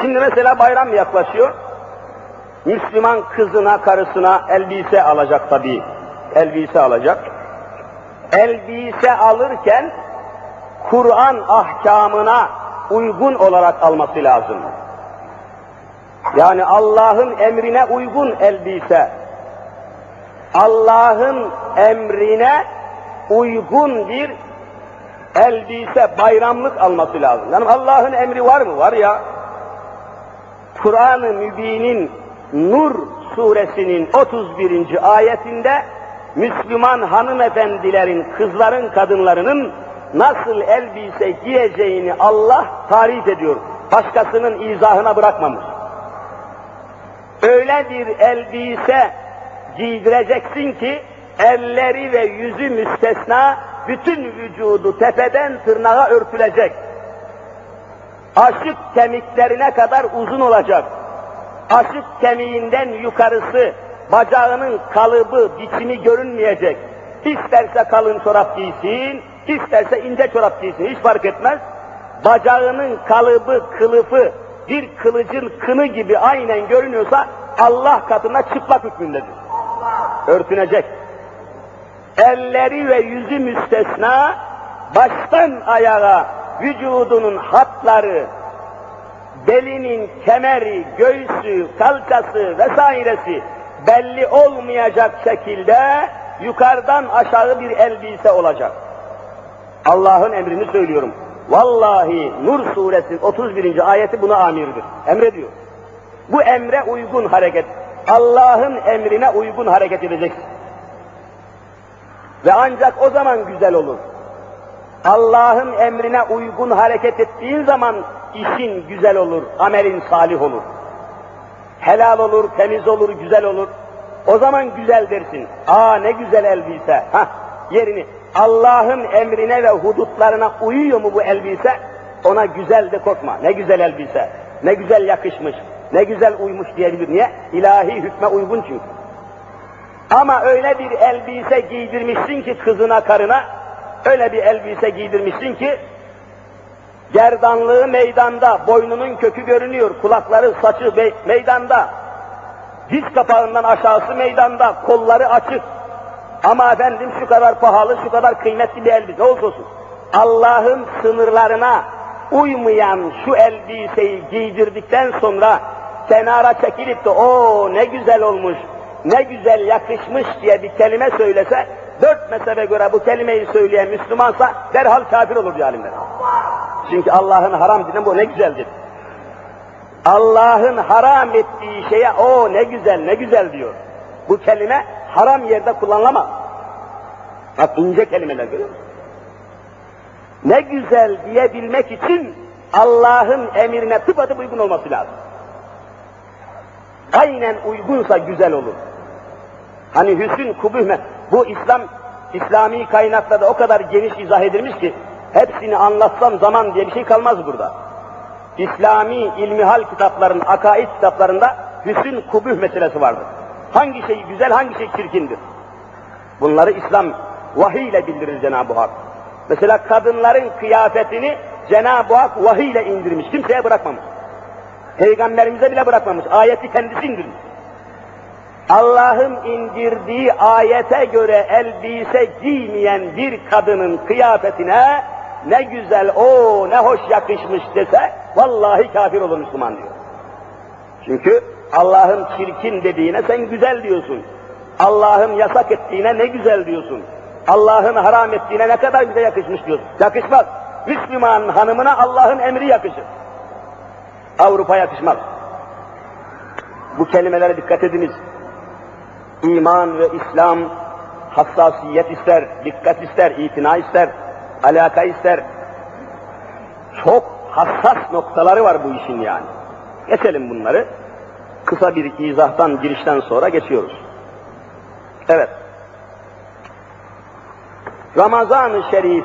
Şimdi mesela bayram yaklaşıyor. Müslüman kızına, karısına elbise alacak tabii. Elbise alacak. Elbise alırken Kur'an ahkamına uygun olarak alması lazım. Yani Allah'ın emrine uygun elbise. Allah'ın emrine uygun bir elbise, bayramlık alması lazım. Yani Allah'ın emri var mı? Var ya. Kur'an-ı Mübin'in Nur suresinin 31. ayetinde Müslüman hanımefendilerin, kızların, kadınlarının nasıl elbise giyeceğini Allah tarif ediyor. Başkasının izahına bırakmamış. Öyle bir elbise giydireceksin ki elleri ve yüzü müstesna bütün vücudu tepeden tırnağa örtülecek. Aşık kemiklerine kadar uzun olacak. Aşık kemiğinden yukarısı, bacağının kalıbı, biçimi görünmeyecek. İsterse kalın çorap giysin, isterse ince çorap giysin, hiç fark etmez. Bacağının kalıbı, kılıfı, bir kılıcın kını gibi aynen görünüyorsa Allah katında çıplak hükmündedir. Örtünecek. Elleri ve yüzü müstesna, baştan ayağa vücudunun hatları, belinin kemeri, göğsü, kalçası vesairesi belli olmayacak şekilde yukarıdan aşağı bir elbise olacak. Allah'ın emrini söylüyorum. Vallahi Nur suresi 31. ayeti buna amirdir. Emrediyor. Bu emre uygun hareket. Allah'ın emrine uygun hareket edeceksin. Ve ancak o zaman güzel olur. Allah'ın emrine uygun hareket ettiğin zaman işin güzel olur, amelin salih olur. Helal olur, temiz olur, güzel olur. O zaman güzel dersin. Aa ne güzel elbise. Hah yerini. Allah'ın emrine ve hudutlarına uyuyor mu bu elbise? Ona güzel de korkma. Ne güzel elbise. Ne güzel yakışmış. Ne güzel uymuş diyebilir. Niye? İlahi hükme uygun çünkü. Ama öyle bir elbise giydirmişsin ki kızına, karına, öyle bir elbise giydirmişsin ki, gerdanlığı meydanda, boynunun kökü görünüyor, kulakları, saçı me meydanda, diz kapağından aşağısı meydanda, kolları açık. Ama efendim şu kadar pahalı, şu kadar kıymetli bir elbise olsun. Allah'ın sınırlarına uymayan şu elbiseyi giydirdikten sonra kenara çekilip de o ne güzel olmuş, ne güzel yakışmış diye bir kelime söylese, dört mezhebe göre bu kelimeyi söyleyen Müslümansa derhal kafir olur diyor alimler. Çünkü Allah'ın haram dediği bu ne güzeldir. Allah'ın haram ettiği şeye o ne güzel ne güzel diyor. Bu kelime haram yerde kullanılamaz. Bak ince kelimeler görüyor musun? Ne güzel diyebilmek için Allah'ın emrine tıpatıp uygun olması lazım. Aynen uygunsa güzel olur. Hani hüsün kubühme, bu İslam, İslami kaynaklarda o kadar geniş izah edilmiş ki, hepsini anlatsam zaman diye bir şey kalmaz burada. İslami ilmihal kitapların, akaid kitaplarında hüsün kubüh meselesi vardır. Hangi şey güzel, hangi şey çirkindir? Bunları İslam vahiy ile bildirir Cenab-ı Hak. Mesela kadınların kıyafetini Cenab-ı Hak vahiy ile indirmiş, kimseye bırakmamış. Peygamberimize bile bırakmamış, ayeti kendisi indirmiş. Allah'ın indirdiği ayete göre elbise giymeyen bir kadının kıyafetine ne güzel, o ne hoş yakışmış dese, vallahi kafir olur Müslüman diyor. Çünkü Allah'ın çirkin dediğine sen güzel diyorsun. Allah'ın yasak ettiğine ne güzel diyorsun. Allah'ın haram ettiğine ne kadar güzel yakışmış diyorsun. Yakışmaz. Müslüman hanımına Allah'ın emri yakışır. Avrupa yakışmaz. Bu kelimelere dikkat ediniz. İman ve İslam hassasiyet ister, dikkat ister, itina ister, alaka ister. Çok hassas noktaları var bu işin yani. Geçelim bunları. Kısa bir izahtan, girişten sonra geçiyoruz. Evet. Ramazan-ı Şerif